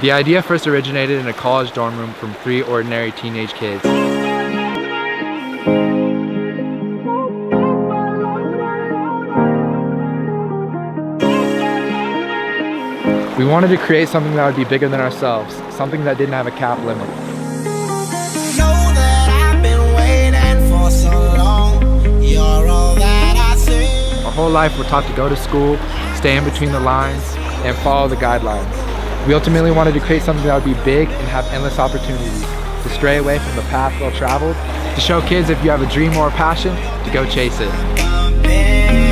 The idea first originated in a college dorm room from three ordinary teenage kids. We wanted to create something that would be bigger than ourselves, something that didn't have a cap limit. Our whole life we're taught to go to school, stay in between the lines, and follow the guidelines. We ultimately wanted to create something that would be big and have endless opportunities, to stray away from the path well traveled, to show kids if you have a dream or a passion, to go chase it.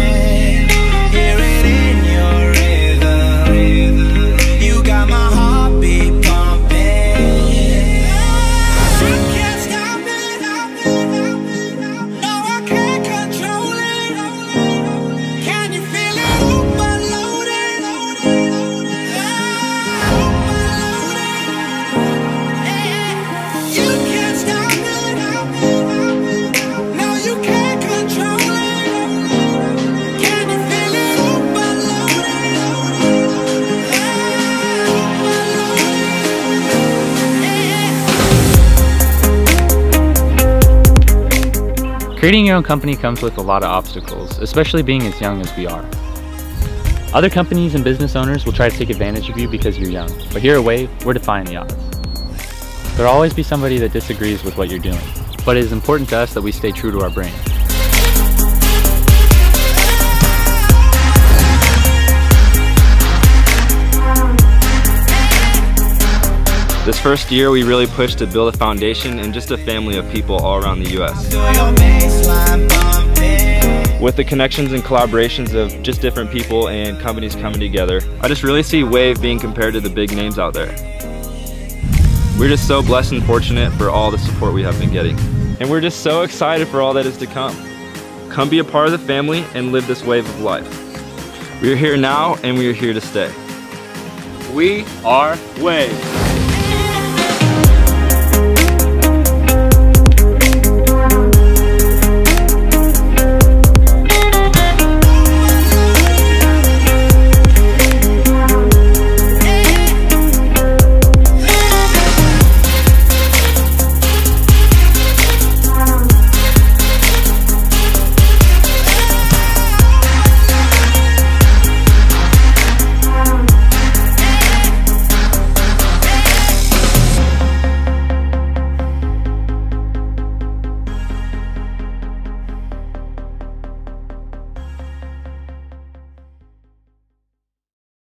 Creating your own company comes with a lot of obstacles, especially being as young as we are. Other companies and business owners will try to take advantage of you because you're young, but here at WAYV, we're defying the odds. There'll always be somebody that disagrees with what you're doing, but it is important to us that we stay true to our brand. This first year we really pushed to build a foundation and just a family of people all around the US. With the connections and collaborations of just different people and companies coming together, I just really see WAYV being compared to the big names out there. We're just so blessed and fortunate for all the support we have been getting. And we're just so excited for all that is to come. Come be a part of the family and live this wave of life. We are here now and we are here to stay. We are WAYV.